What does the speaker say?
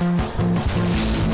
Música